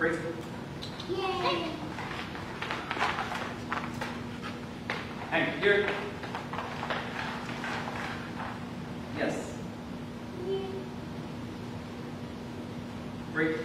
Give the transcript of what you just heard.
Break. Yay! Hang, here. Yes. Yay. Great.